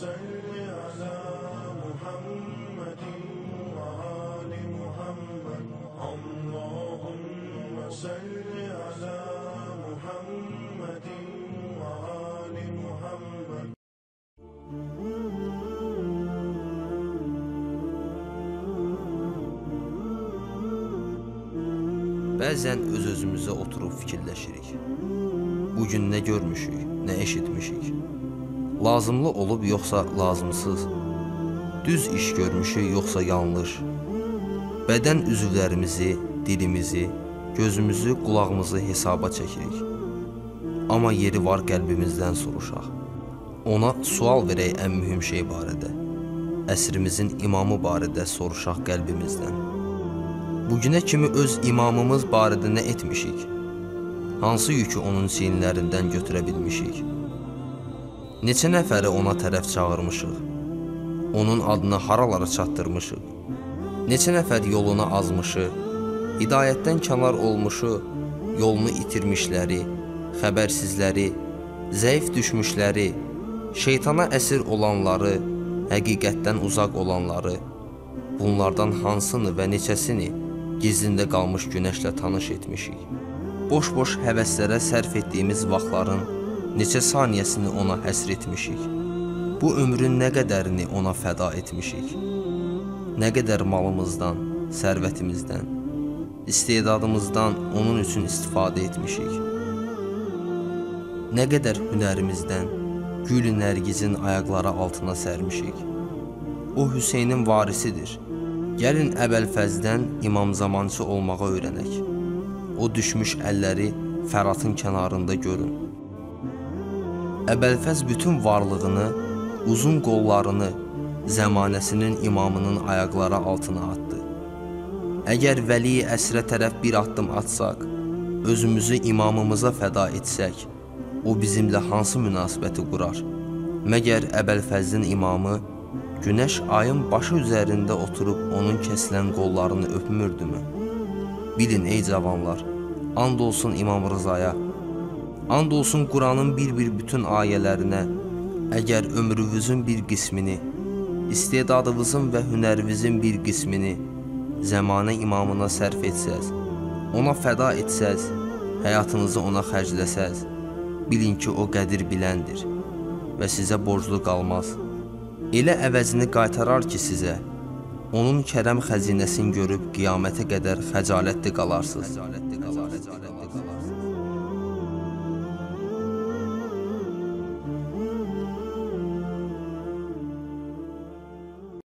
صل على محمد وآل محمد اللهم صل على محمد وآل محمد Bəzən öz-özümüzə oturub fikirləşirik. Bu gün nə görmüşük, nə eşitmişik? Lazımlı olub yoxsa lazımsız? Düz iş görmüşük yoxsa yanlış? Bədən üzvlərimizi, dilimizi, gözümüzü, qulağımızı hesaba çəkirik. Amma yeri var qəlbimizdən soruşaq. Ona sual verək ən mühüm şey barədə. Əsrimizin imamı barədə soruşaq qəlbimizdən. Bugünə kimi öz imamımız barədə nə etmişik? Hansı yükü onun çiyinlərindən götürə bilmişik? Neçə nəfəri ona tərəf çağırmışıq? Onun adını haralara çatdırmışıq? Neçə nəfər yoluna azmışıq? Hidayətdən kənar olmuşu, yolunu itirmişləri, xəbərsizləri, zəif düşmüşləri, şeytana əsir olanları, həqiqətdən uzaq olanları, bunlardan hansını və neçəsini gizlində qalmış günəşlə tanış etmişik. Boş-boş həvəslərə sərf etdiyimiz vaxtların neçə saniyəsini ona həsr etmişik. Bu ömrün nə qədərini ona fəda etmişik. Nə qədər malımızdan, sərvətimizdən, istedadımızdan onun üçün istifadə etmişik. Nə qədər hünərimizdən gül nərgizin ayaqları altına sərmişik. O Hüseynin varisidir. Gəlin əvvəlfəzdən imam zamançı olmağa öyrənək. O düşmüş əlləri Fəratın kənarında görün. Əvvəlfəz bütün varlığını, uzun qollarını zəmanəsinin imamının ayaqları altına atdı. Əgər vəli əsrə tərəf bir addım atsaq, özümüzü imamımıza fəda etsək, o bizimlə hansı münasibəti qurar? Məgər Əbəlfəzin imamı Günəş ayın başı üzərində oturub onun kəsilən qollarını öpmürdümü? Bilin ey cavanlar, and olsun İmam Rızaya, and olsun Quranın bir-bir bütün ayələrinə, əgər ömrünüzün bir qismini, istedadınızın və hünərinizin bir qismini zəmanə imamına sərf etsəz, ona fəda etsəz, həyatınızı ona xərcləsəz, bilin ki, o qədir biləndir və sizə borclu qalmaz. Elə əvəzini qaytarar ki sizə, onun kərəm xəzinəsini görüb qiyamətə qədər xəcalətli qalarsınız. Xəcalətli qalarsınız.